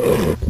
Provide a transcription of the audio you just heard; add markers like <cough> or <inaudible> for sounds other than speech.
Ugh. <laughs>